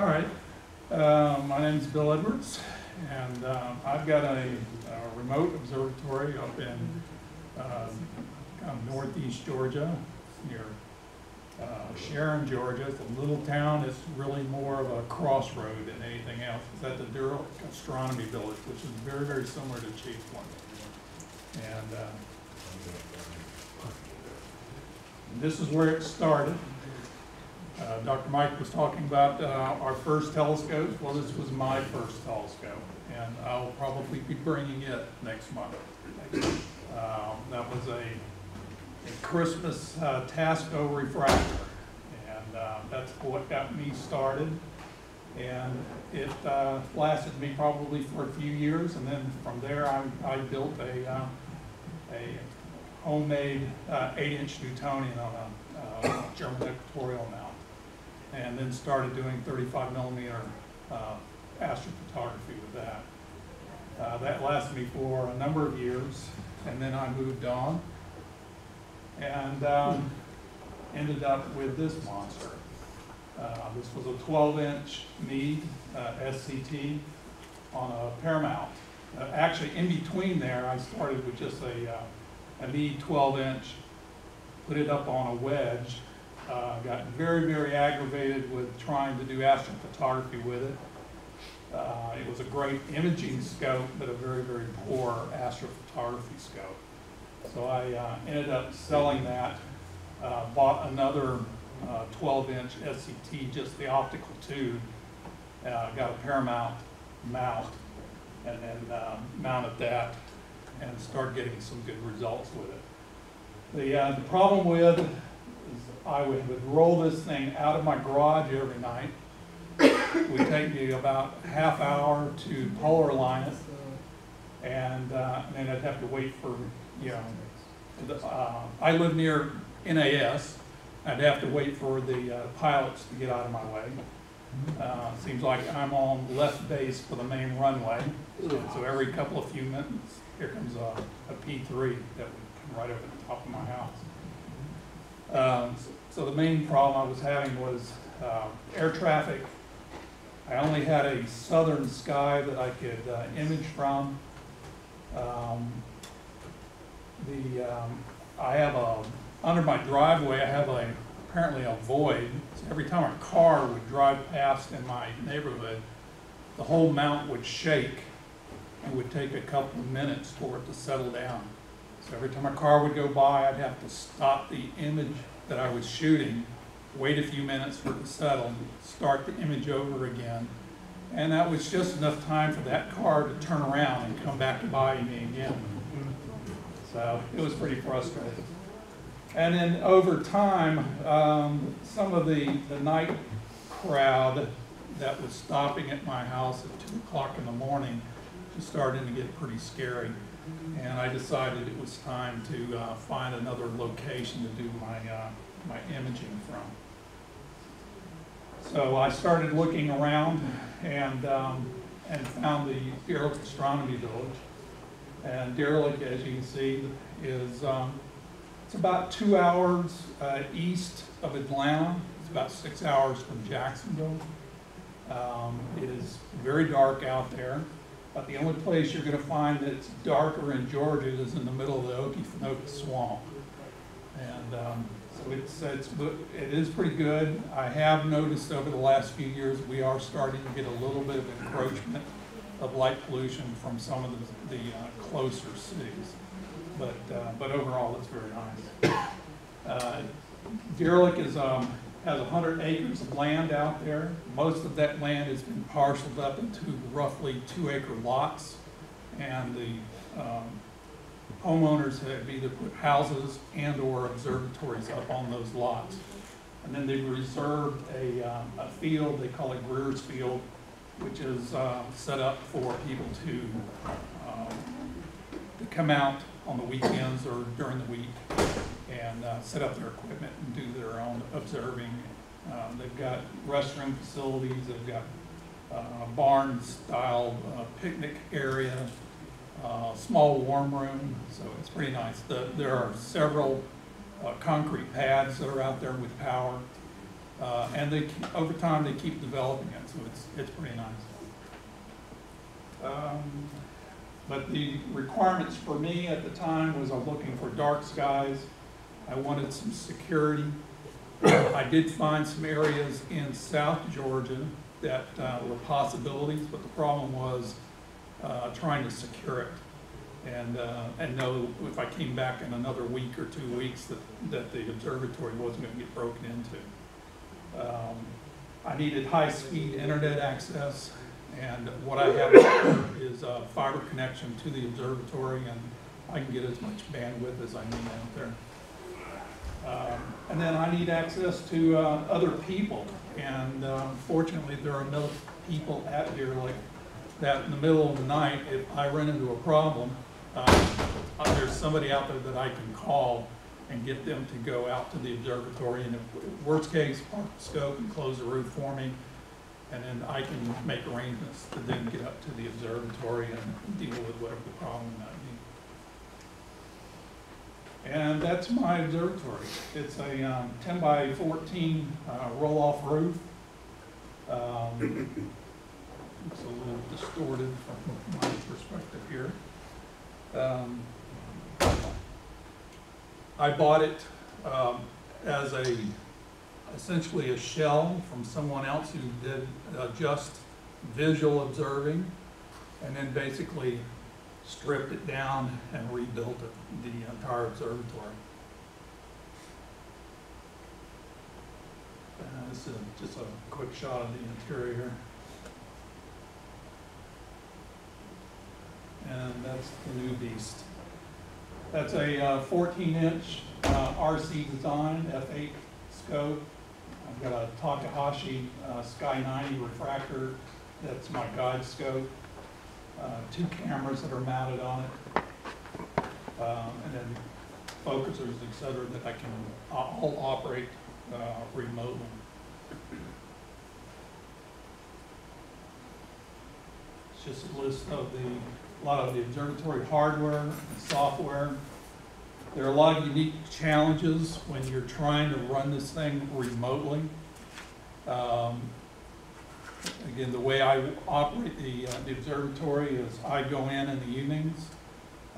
All right, uh, my is Bill Edwards, and uh, I've got a a remote observatory up in um, of northeast Georgia, near uh, Sharon, Georgia. It's a little town, it's really more of a crossroad than anything else. It's at the Durham Astronomy Village, which is very, very similar to Chiefland. And uh, this is where it started. Uh, Dr. Mike was talking about uh, our first telescopes. Well, this was my first telescope, and I'll probably be bringing it next month. Um, That was a a Christmas uh, Tasco refractor, and uh, that's what got me started. And it uh, lasted me probably for a few years, and then from there, I I built a a homemade eight-inch Newtonian on a German equatorial mount and then started doing thirty-five millimeter uh, astrophotography with that. Uh, That lasted me for a number of years, and then I moved on and um, ended up with this monster. Uh, This was a twelve-inch Meade uh, SCT on a Paramount. Uh, Actually, in between there, I started with just a, uh, a Meade twelve-inch, put it up on a wedge, uh, got very, very aggravated with trying to do astrophotography with it. Uh, it was a great imaging scope, but a very, very poor astrophotography scope. So I uh, ended up selling that, uh, bought another uh, 12-inch SCT, just the optical tube, uh, got a Paramount mount, and then uh, mounted that and started getting some good results with it. The, uh, the problem with I would, would roll this thing out of my garage every night. It would take me about half hour to polar align it. And, uh, then I'd have to wait for, you know, the, uh, I live near NAS. I'd have to wait for the uh, pilots to get out of my way. Uh, seems like I'm on left base for the main runway. So every couple of few minutes, here comes a, a P3 that would come right over the top of my house. Um, So the main problem I was having was uh, air traffic. I only had a southern sky that I could uh, image from. Um, The, um, I have a, under my driveway, I have a, apparently a void. So Every time a car would drive past in my neighborhood, the whole mount would shake and would take a couple of minutes for it to settle down. So every time a car would go by, I'd have to stop the image that I was shooting, wait a few minutes for it to settle, start the image over again. And that was just enough time for that car to turn around and come back by me again. So it was pretty frustrating. And then over time, um, some of the, the night crowd that was stopping at my house at two o'clock in the morning was starting to get pretty scary. And I decided it was time to uh, find another location to do my, uh, my imaging from. So I started looking around and, um, and found the Deerlick Astronomy Village. And Deerlick, as you can see, is, um, it's about two hours uh, east of Atlanta. It's about six hours from Jacksonville. Um, It is very dark out there. But the only place you're gonna find that's darker in Georgia is in the middle of the Okefenokee Swamp. And, um, so it's, it's, it is pretty good. I have noticed over the last few years, we are starting to get a little bit of encroachment of light pollution from some of the, the uh, closer cities. But, uh, but overall, it's very nice. Uh, Deerlick is, um, has hundred acres of land out there. Most of that land has been parceled up into roughly two acre lots. And the, um, homeowners have either put houses and or observatories up on those lots. And then they've reserved a, um, a field, they call it Greer's Field, which is, uh, set up for people to, um, to come out on the weekends or during the week and uh, set up their equipment and do their own observing. Um, They've got restroom facilities, they've got uh, barn-style uh, picnic area, uh, small warm room, so it's pretty nice. The- There are several uh, concrete pads that are out there with power. Uh, and they, keep- over time, they keep developing it, so it's, it's pretty nice. Um, But the requirements for me at the time was I'm looking for dark skies. I wanted some security. I did find some areas in South Georgia that uh, were possibilities, but the problem was uh, trying to secure it. And, uh, and know if I came back in another week or two weeks that, that the observatory wasn't gonna get broken into. Um, I needed high-speed internet access, and what I have is a fiber connection to the observatory, and I can get as much bandwidth as I need out there. Um, And then I need access to uh, other people, and uh, fortunately, there are enough people out here like that in the middle of the night, if I run into a problem, uh, there's somebody out there that I can call and get them to go out to the observatory, and if, worst case, park the scope and close the roof for me, and then I can make arrangements to then get up to the observatory and deal with whatever the problem be. And that's my observatory. It's a um, ten by fourteen uh, roll-off roof. Um, It's a little distorted from my perspective here. Um, I bought it um, as a, essentially a shell from someone else who did uh, just visual observing, and then basically stripped it down and rebuilt it, the entire observatory. Uh, This is just a quick shot of the interior. And that's the new beast. That's a uh, fourteen inch uh, RC design, F eight scope. I've got a Takahashi uh, Sky ninety refractor, that's my guide scope. Uh, Two cameras that are mounted on it. Um, And then focusers, et cetera, that I can all operate uh, remotely. It's just a list of the, a lot of the observatory hardware and software. There are a lot of unique challenges when you're trying to run this thing remotely. Um, Again, the way I operate the, uh, the observatory is I go in in the evenings,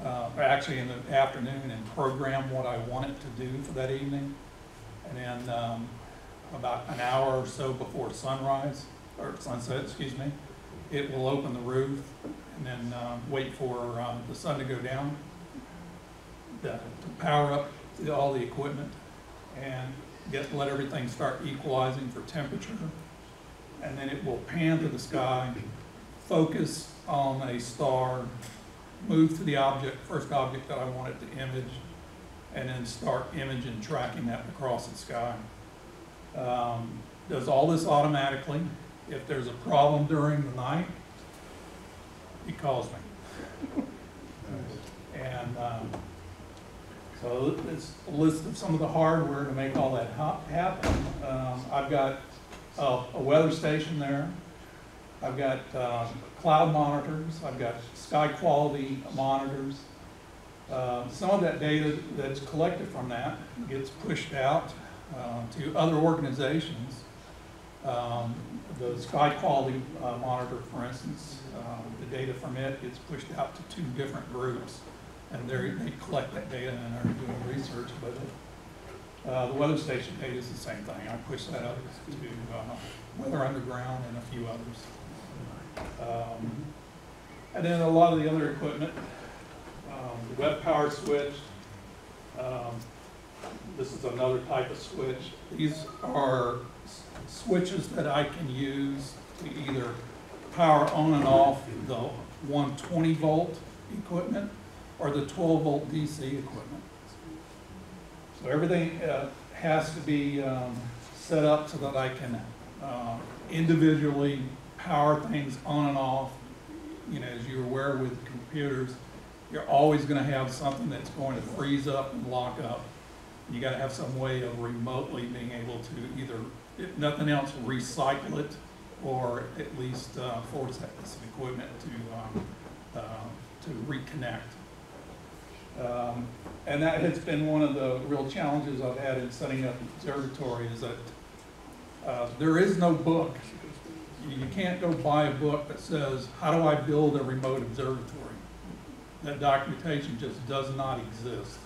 uh, or actually in the afternoon and program what I want it to do for that evening. And then, um, about an hour or so before sunrise, or sunset, excuse me, it will open the roof and then, um, wait for, um, the sun to go down. To to power up all the equipment and get, let everything start equalizing for temperature. And then it will pan to the sky, focus on a star, move to the object, first object that I want it to image, and then start imaging, tracking that across the sky. Um, Does all this automatically. If there's a problem during the night, he calls me. And, um, so it's a list of some of the hardware to make all that hap- happen. Um, I've got a, a weather station there. I've got, um, cloud monitors, I've got sky quality monitors. Uh, some of that data that's collected from that gets pushed out, uh, to other organizations. Um, the sky quality, uh, monitor, for instance, um, the data from it gets pushed out to two different groups. And they they collect that data and are doing research with it. Uh, the weather station data is the same thing. I push that up to, uh, Weather Underground and a few others. Um, And then a lot of the other equipment, um, the web power switch. um, This is another type of switch. These are switches that I can use to either power on and off the one twenty volt equipment or the twelve volt DC equipment. So everything uh, has to be um, set up so that I can uh, individually power things on and off. You know, as you're aware with computers, you're always gonna have something that's going to freeze up and lock up. You gotta have some way of remotely being able to either, if nothing else, recycle it or at least uh, force that piece of equipment to, um, uh, to reconnect. Um, And that has been one of the real challenges I've had in setting up the observatory is that Uh, There is no book. You can't go buy a book that says, how do I build a remote observatory? That documentation just does not exist.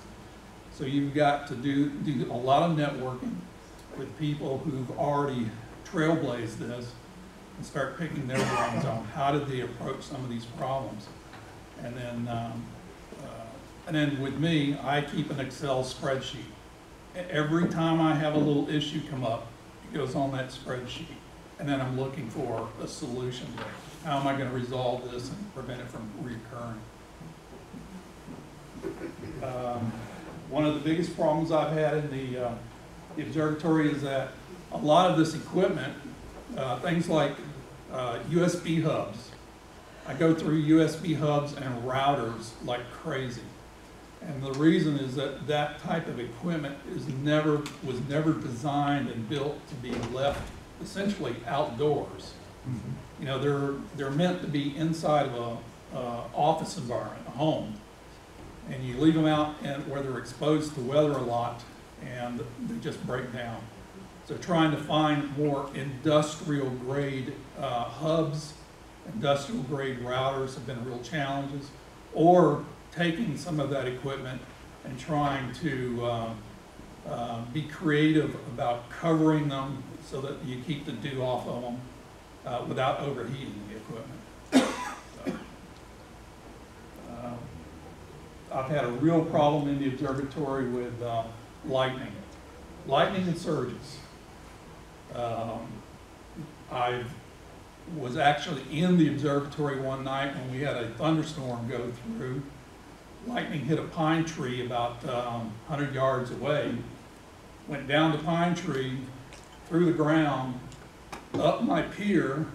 So you've got to do, do a lot of networking with people who've already trailblazed this and start picking their brains on how did they approach some of these problems. And then, um, and then with me, I keep an Excel spreadsheet. Every time I have a little issue come up, it goes on that spreadsheet. And then I'm looking for a solution. How am I gonna resolve this and prevent it from recurring? Um, One of the biggest problems I've had in the, uh, the observatory is that a lot of this equipment, uh, things like uh, USB hubs, I go through USB hubs and routers like crazy. And the reason is that that type of equipment is never, was never designed and built to be left essentially outdoors. You know, they're, they're meant to be inside of a, uh, office environment, a home. And you leave them out and where they're exposed to weather a lot and they just break down. So trying to find more industrial grade, uh, hubs, industrial grade routers have been real challenges. Or taking some of that equipment and trying to, uh, be creative about covering them so that you keep the dew off of them, uh, without overheating the equipment. Um, I've had a real problem in the observatory with, uh, lightning, lightning and surges. Um, I was actually in the observatory one night when we had a thunderstorm go through. Lightning hit a pine tree about, um, hundred yards away, went down the pine tree, through the ground, up my pier,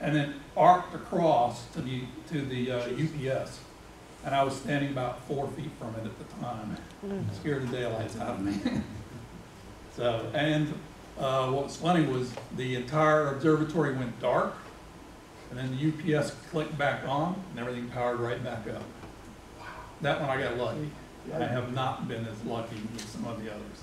and then arced across to the, to the uh, UPS. And I was standing about four feet from it at the time. Scared the daylights out of me. So, and uh, what was funny was the entire observatory went dark, and then the UPS clicked back on, and everything powered right back up. That one I got lucky. I have not been as lucky with some of the others.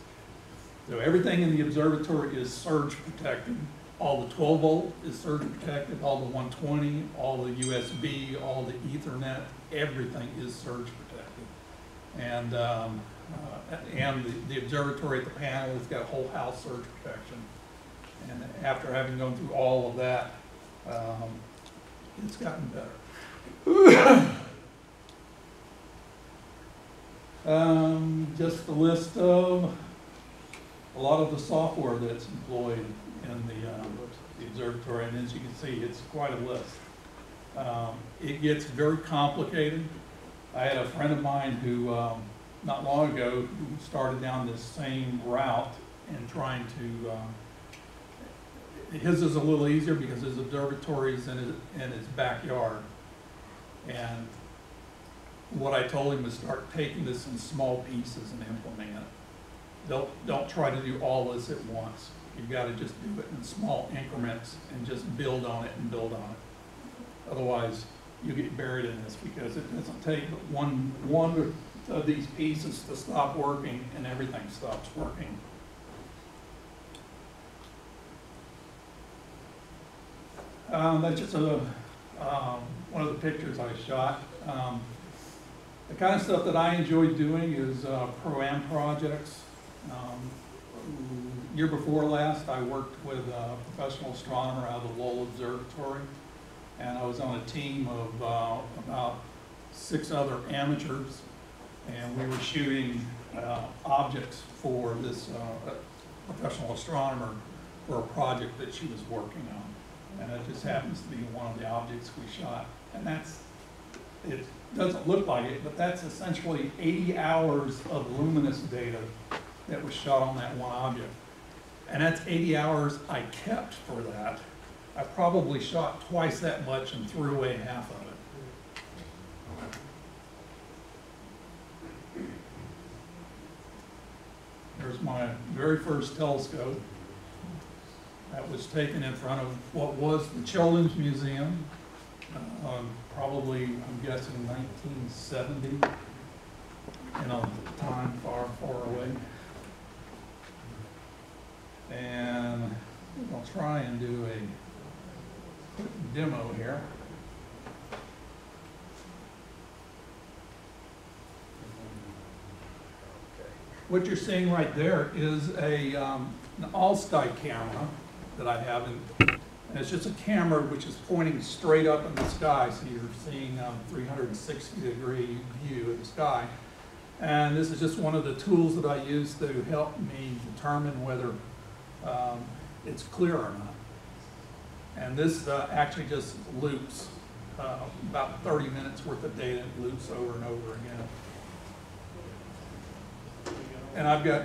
So everything in the observatory is surge protected. All the twelve volt is surge protected, all the one twenty, all the USB, all the ethernet, everything is surge protected. And, um, uh, and the, the observatory at the panel has got whole house surge protection. And after having gone through all of that, um, it's gotten better. Um, just a list of a lot of the software that's employed in the, um, the observatory, and as you can see, it's quite a list. Um, it gets very complicated. I had a friend of mine who, um, not long ago, started down this same route and trying to, um, his is a little easier because his observatory is in his, in his backyard. And what I told him was start taking this in small pieces and implement it. Don't, don't try to do all this at once. You've got to just do it in small increments and just build on it and build on it. Otherwise, you get buried in this because it doesn't take but one, one of these pieces to stop working and everything stops working. Um, that's just a, um, one of the pictures I shot. Um, the kind of stuff that I enjoy doing is, uh, pro-am projects. Um, Year before last, I worked with a professional astronomer out of the Lowell Observatory. And I was on a team of, uh, about six other amateurs. And we were shooting, uh, objects for this, uh, professional astronomer for a project that she was working on. And it just happens to be one of the objects we shot. And that's, it doesn't look like it, but that's essentially eighty hours of luminance data that was shot on that one object. And that's eighty hours I kept for that. I probably shot twice that much and threw away half of it. There's my very first telescope. That was taken in front of what was the Children's Museum, um, probably, I'm guessing 1970, in a time far, far away. And I'll try and do a quick demo here. What you're seeing right there is a, um, an camera that I have in and it's just a camera which is pointing straight up in the sky, so you're seeing a 360 degree view of the sky. And this is just one of the tools that I use to help me determine whether um, it's clear or not. And this uh, actually just loops uh, about 30 minutes worth of data, it loops over and over again. And I've got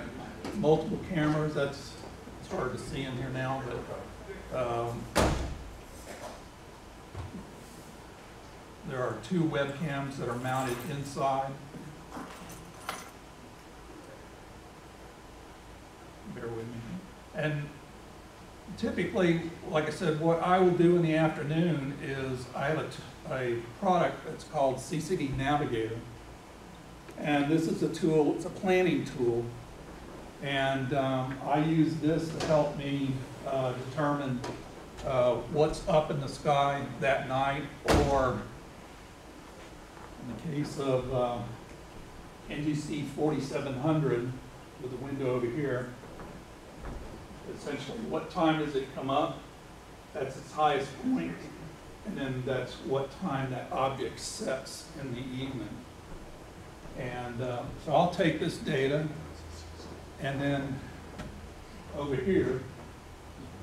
multiple cameras, that's, it's hard to see in here now, but um, There are two webcams that are mounted inside. Bear with me. And typically, like I said, what I will do in the afternoon is I have a, a product that's called CCD Navigator. And this is a tool, it's a planning tool. And um, I use this to help me uh, determine uh, what's up in the sky that night, or in the case of uh, NGC 4700 with the window over here, essentially what time does it come up? That's its highest point, and then that's what time that object sets in the evening. And uh, so I'll take this data, and then over here,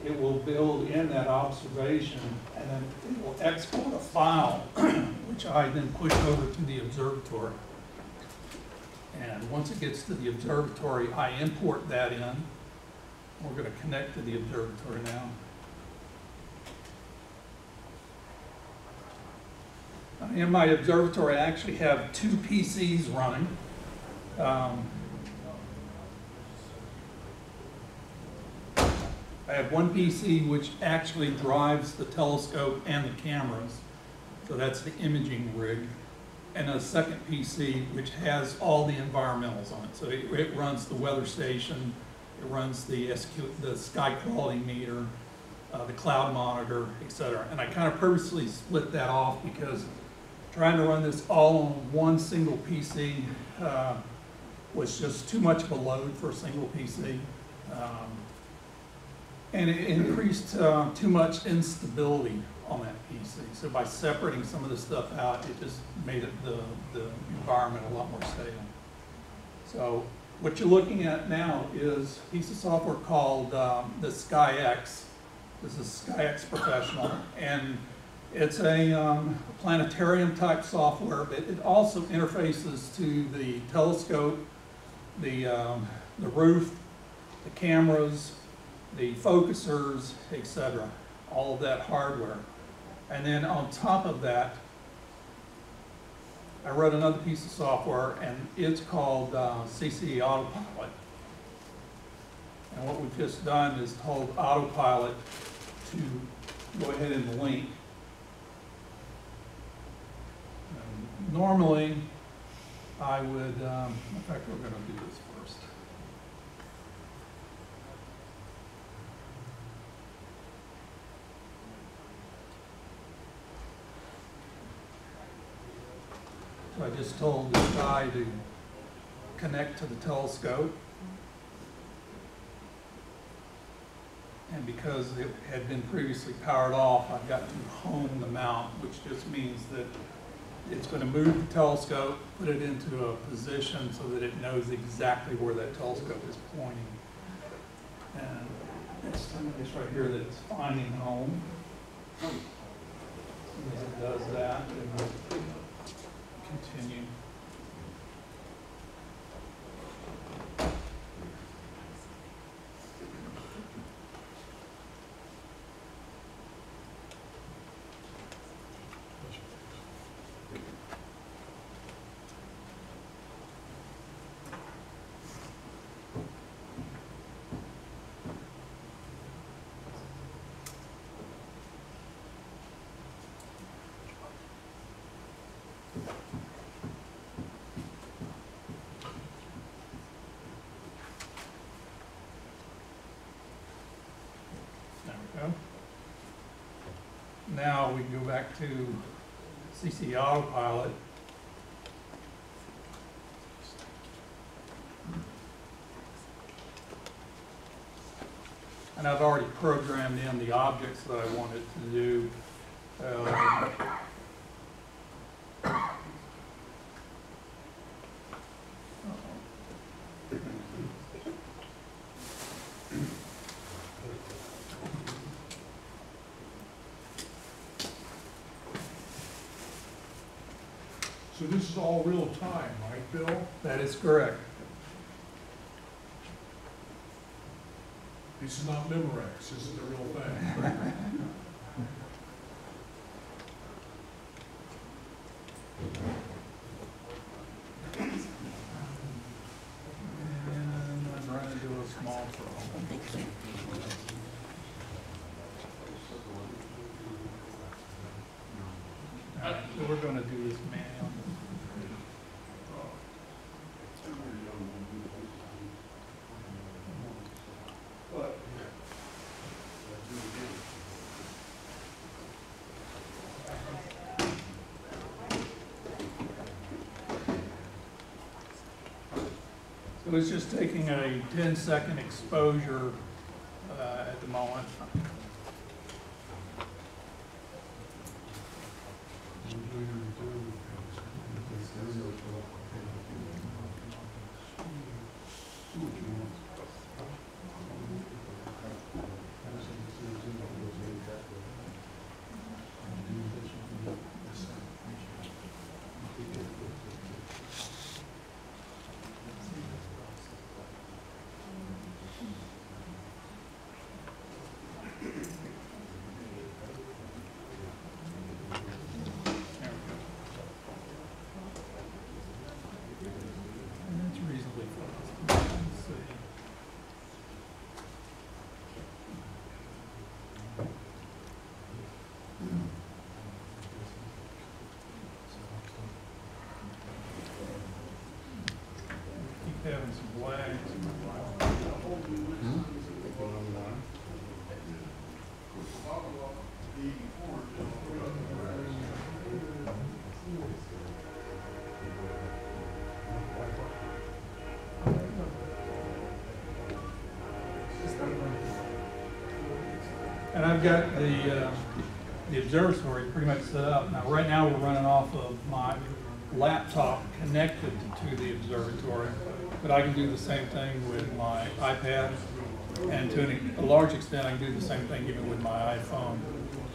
it will build in that observation, and then it will export a file, which I then push over to the observatory. And once it gets to the observatory, I import that in. We're gonna connect to the observatory now. In my observatory, I actually have two PCs running. Um, I have one PC which actually drives the telescope and the cameras, so that's the imaging rig, and a second PC which has all the environmentals on it. So it, it runs the weather station, it runs the SQ, the sky quality meter, uh, the cloud monitor, et cetera. And I kind of purposely split that off because trying to run this all on one single PC uh, was just too much of a load for a single PC. Um, and it increased uh, too much instability on that PC. So by separating some of the stuff out, it just made it the, the environment a lot more stable. So what you're looking at now is a piece of software called um, the SkyX. This is SkyX Professional, and it's a um, planetarium type software, but it also interfaces to the telescope, the, um, the roof, the cameras, the focusers, etc. All of that hardware. And then on top of that, I wrote another piece of software, and it's called uh, CCD Autopilot. And what we've just done is told Autopilot to go ahead and link. Normally, I would, um, in fact, we're gonna do this first. So I just told this guy to connect to the telescope. And because it had been previously powered off, I've got to home the mount, which just means that it's going to move the telescope, put it into a position so that it knows exactly where that telescope is pointing. And it's telling this right here that it's finding home. As it does that, continue. Now, we can go back to CCD Autopilot. And I've already programmed in the objects that I wanted to do. Um, So this is all real time, right, Bill? That is correct. This is not Memorex, this is the real thing. And I'm trying to do a small problem. All right, so we're gonna do this manual. So was just taking a 10-second exposure uh, at the moment. There we go. And that's reasonably fast. Let's see. Keep having some lags. And I've got the, uh, the observatory pretty much set up. Now, right now, we're running off of my laptop connected to the observatory, but I can do the same thing with my iPad. And to a large extent, I can do the same thing even with my iPhone.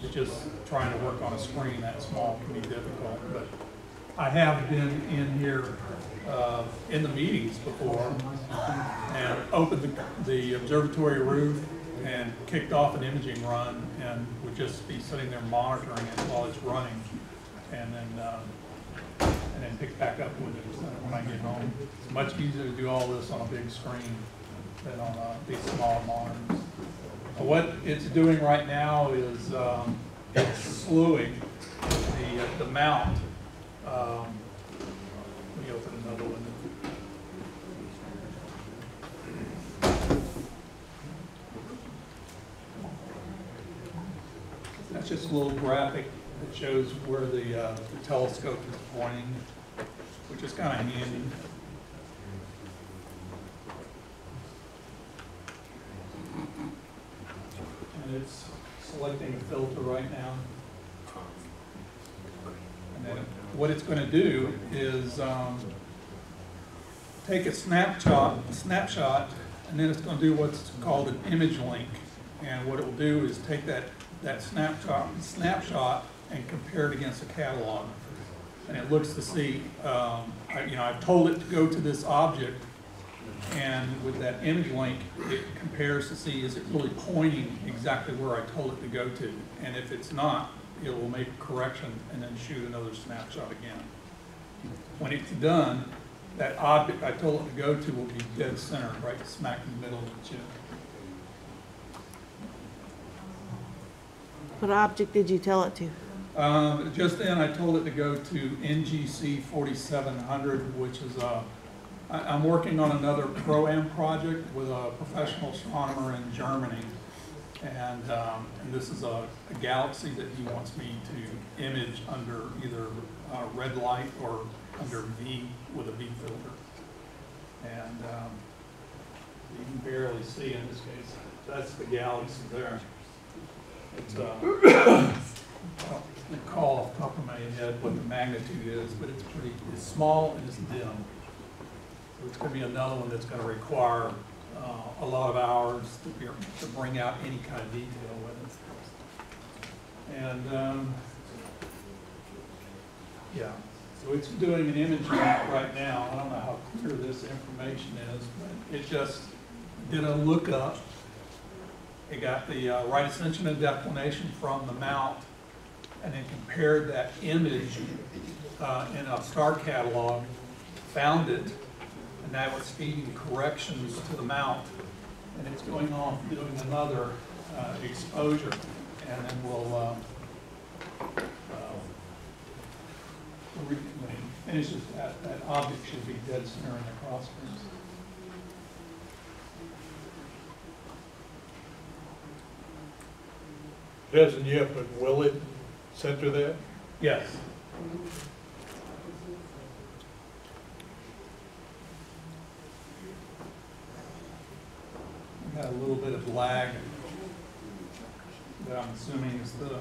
It's just trying to work on a screen that small can be difficult, but I have been in here, uh, in the meetings before and opened the, the observatory roof and kicked off an imaging run and would just be sitting there monitoring it while it's running. And then, um, and then pick back up with it when I get home. It's much easier to do all this on a big screen than on uh, these small monitors. What it's doing right now is, um, it's slewing the, uh, the mount. Um, Let me open another one. That's just a little graphic that shows where the, uh, the telescope is pointing, which is kind of handy. And it's selecting a filter right now. And then what it's gonna do is, um, take a snapshot, snapshot, and then it's gonna do what's called an image link. And what it will do is take that, that snapshot, snapshot and compare it against a catalog. And it looks to see, um, I, you know, I've told it to go to this object, and with that image link, it compares to see, is it really pointing exactly where I told it to go to? And if it's not, it will make a correction and then shoot another snapshot again. When it's done, that object I told it to go to will be dead center, right smack in the middle of the chip. What object did you tell it to? Um, just then, I told it to go to NGC forty-seven hundred, which is a, I, I'm working on another pro-am project with a professional astronomer in Germany. And, um, and this is a, a galaxy that he wants me to image under either, uh, red light or under V with a V filter. And, um, you can barely see in this case, that's the galaxy there. It's, uh, recall off the top of my head what the magnitude is, but it's pretty, it's small and it's dim. So it's gonna be another one that's gonna require, uh, a lot of hours to be, to bring out any kind of detail with it. And, um, yeah, so it's doing an imaging right now. I don't know how clear this information is, but it just did a lookup. It got the uh, right ascension and declination from the mount, and then compared that image uh, in a star catalog, found it, and now it's feeding corrections to the mount, and it's going off doing another uh, exposure, and then we'll, um, uh, re- when it finishes, that, that object should be dead center in the cross pieces. It hasn't yet, but will it center there? Yes. Got a little bit of lag that I'm assuming is the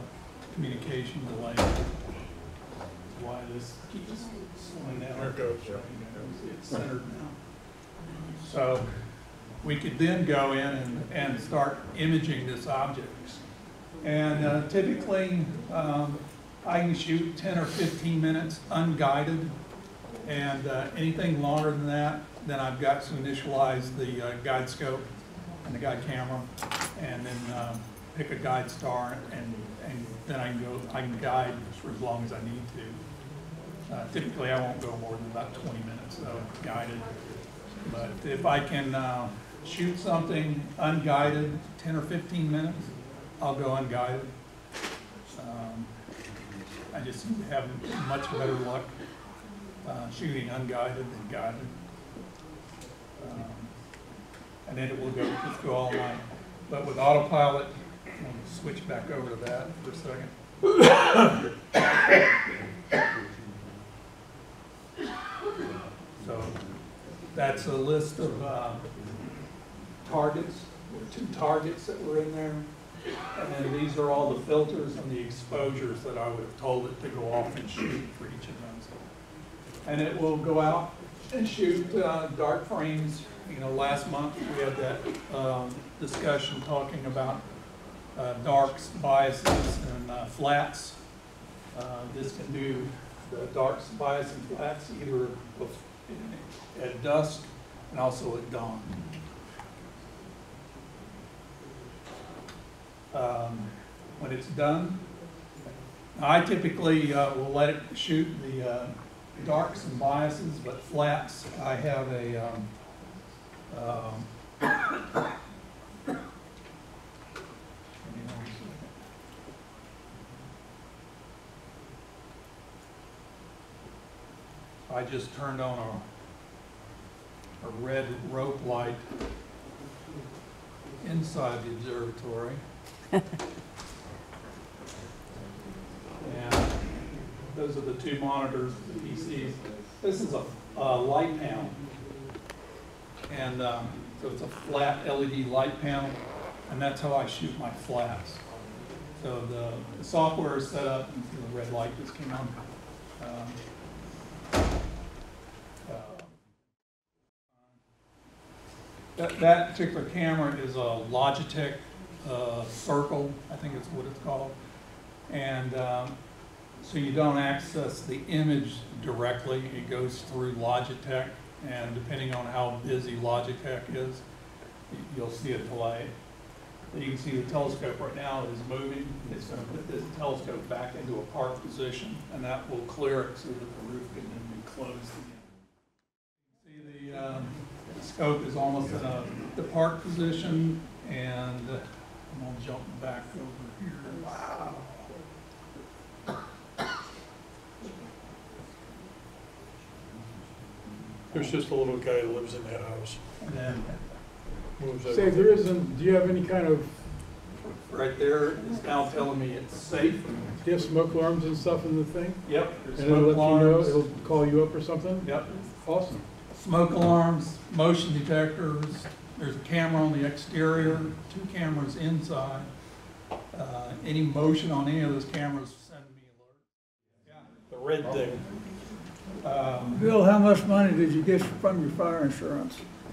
communication delay. That's Why this keeps slowing down. There it goes. It's centered now. So we could then go in and, and start imaging this object. And uh, typically, um, I can shoot ten or fifteen minutes unguided. And uh, anything longer than that, then I've got to initialize the uh, guide scope and the guide camera, and then um, pick a guide star, and, and then I can go, I can guide for as long as I need to. Uh, Typically, I won't go more than about twenty minutes, so guided. But if I can uh, shoot something unguided, ten or fifteen minutes, I'll go unguided. Um, I just seem to have much better luck uh, shooting unguided than guided. Um, And then it will go, just go all night. But with autopilot, I'll switch back over to that for a second. So that's a list of uh, targets, two targets that were in there. And these are all the filters and the exposures that I would have told it to go off and shoot for each of those. And it will go out and shoot uh, dark frames. You know, last month we had that um, discussion talking about uh, darks, biases, and uh, flats. Uh, This can do the darks, bias, and flats either at dusk and also at dawn. Um, when it's done. I typically uh, will let it shoot the uh, darks and biases, but flats, I have a, um, um. I just turned on a, a red rope light inside the observatory. And those are the two monitors, the PCs. This is a, a light panel. And, um, so it's a flat LED light panel, and that's how I shoot my flats. So the, the software is set up, and the red light just came on. Um, uh, That, that particular camera is a Logitech uh, Circle, I think it's what it's called. And um, so you don't access the image directly, it goes through Logitech. And depending on how busy Logitech is, you'll see a delay. You can see the telescope right now is moving. It's gonna put this telescope back into a park position, and that will clear it so that the roof can then be closed again. See, the um, scope is almost in a park position, and I'm gonna jump back over here. Wow. There's just a little guy that lives in that house. And then, Moves Say, everything. there isn't, do you have any kind of right there is now telling me it's safe. Do you have smoke alarms and stuff in the thing? Yep, there's And it'll smoke let you know, alarms. it'll call you up or something? Yep, Awesome. smoke alarms, motion detectors, there's a camera on the exterior, two cameras inside. Uh, Any motion on any of those cameras send me alert. Yeah, The red thing. Um, Bill, how much money did you get from your fire insurance?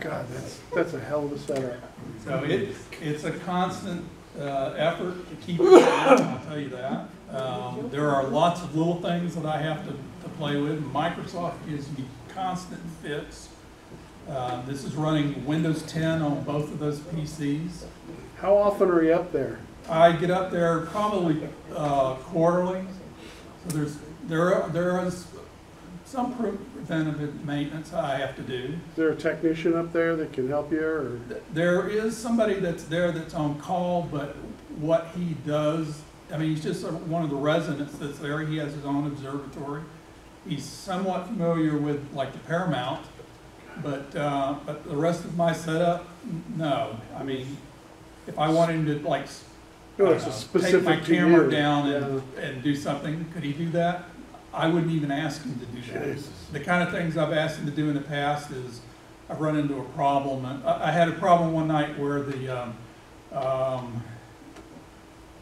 God, that's, that's a hell of a setup. So it, it's a constant uh, effort to keep it down, I'll tell you that. Um, There are lots of little things that I have to, to play with. Microsoft gives me constant fix. Uh, This is running Windows 10 on both of those PCs. How often are you up there? I get up there probably uh, quarterly. So there's, there, are- there is some preventative maintenance I have to do. Is there a technician up there that can help you, or? There is somebody that's there that's on call, but what he does, I mean, he's just one of the residents that's there. He has his own observatory. He's somewhat familiar with like the Paramount, but, uh, but the rest of my setup, no. I mean, if I wanted him to like, No, it's a specific take my camera you. down and, and do something, could he do that? I wouldn't even ask him to do that. Jesus. The kind of things I've asked him to do in the past is, I've run into a problem, I, I had a problem one night where the, um, um,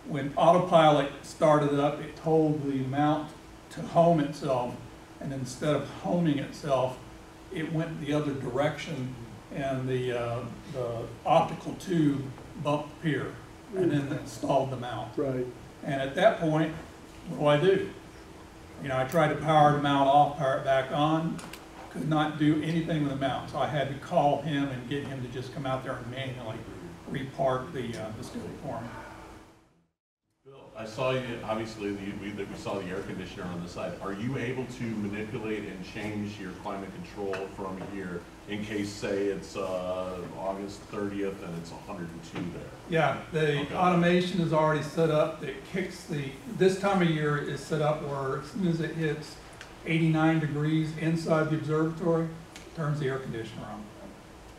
when autopilot started up, it told the mount to home itself, and instead of homing itself, it went the other direction, and the, uh, the optical tube bumped here, and then it stalled the mount. Right, And at that point, what do I do? You know, I tried to power the mount off, power it back on, could not do anything with the mount. So I had to call him and get him to just come out there and manually repark the, uh, the scope for me. I saw you, obviously, the- we, that we saw the air conditioner on the side. Are you able to manipulate and change your climate control from here in case, say, it's, uh, August thirtieth and it's hundred and two there? Yeah, the Okay. automation is already set up, that kicks the, this time of year is set up where as soon as it hits eighty-nine degrees inside the observatory, turns the air conditioner on.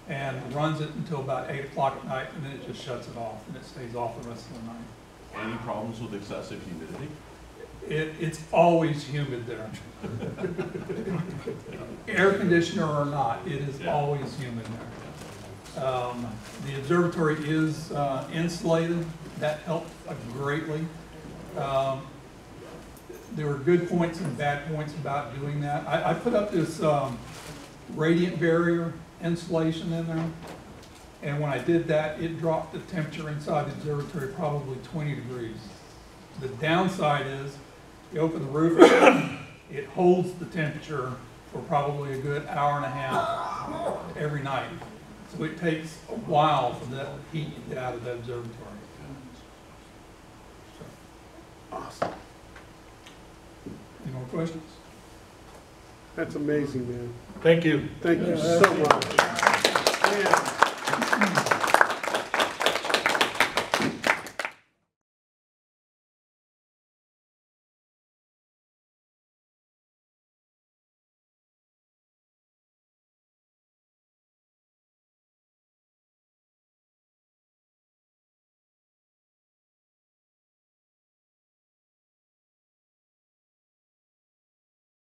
And runs it until about eight o'clock at night, and then it just shuts it off, and it stays off the rest of the night. Any problems with excessive humidity? It, it's always humid there. Air conditioner or not, it is Yeah. always humid there. Um, The observatory is uh, insulated, that helped greatly. Um, There were good points and bad points about doing that. I, I put up this um, radiant barrier insulation in there. And when I did that, it dropped the temperature inside the observatory probably twenty degrees. The downside is, you open the roof, it holds the temperature for probably a good hour and a half every night. So it takes a while for that heat to get out of the observatory. awesome. Any more questions? That's amazing, man. Thank you. Thank you so much. Man,